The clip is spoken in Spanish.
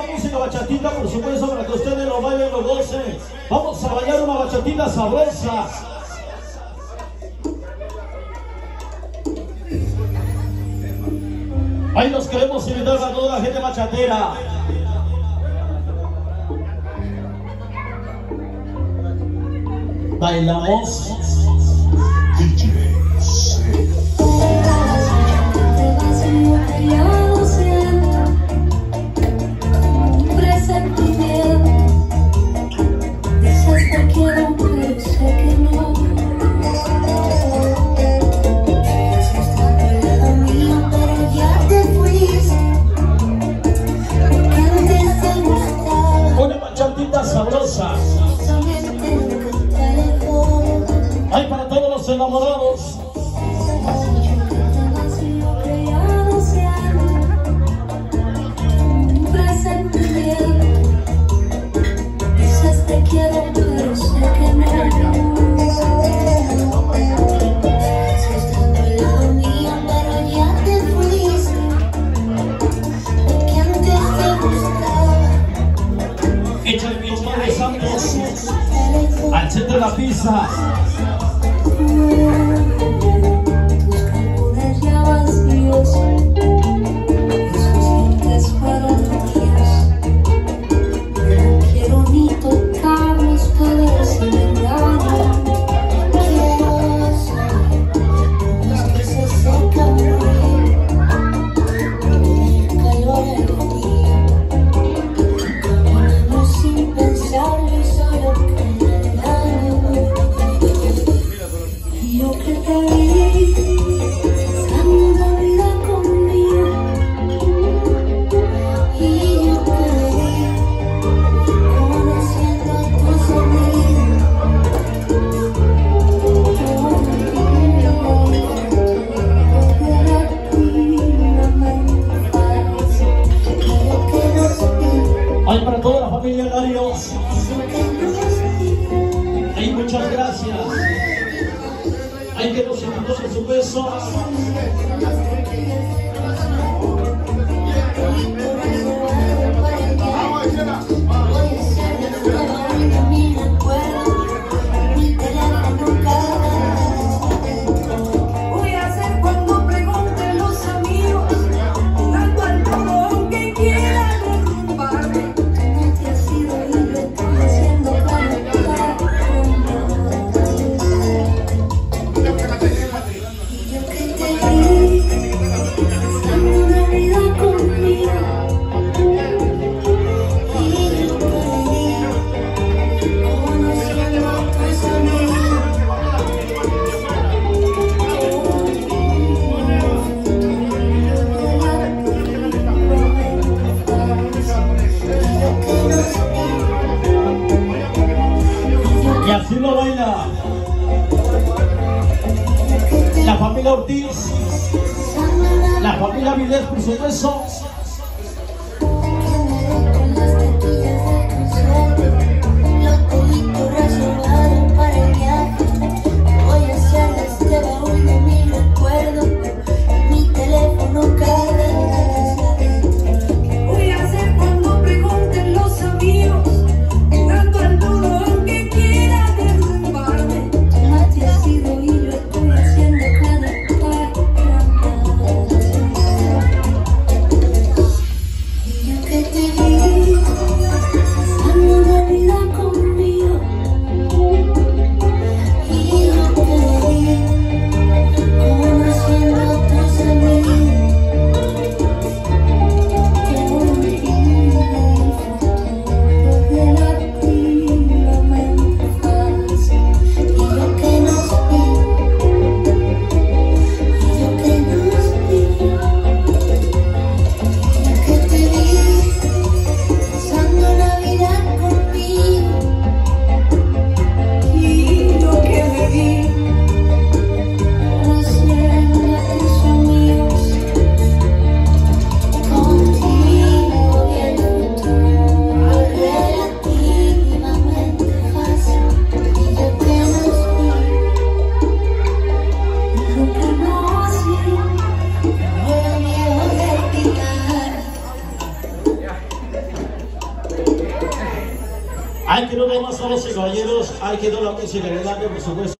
una música bachatita, por supuesto, para que ustedes lo bailen, los gocen. Vamos a bailar una bachatita sabrosa. Ahí nos queremos invitar a toda la gente bachatera. Bailamos. enamorados. Echa el de Santos al centro de la pista. gracias. Hay que los en su beso. Si sí lo baila la familia Ortiz, la familia Vilés, por supuesto. Hay que no más a los caballeros, hay que no la música, por supuesto.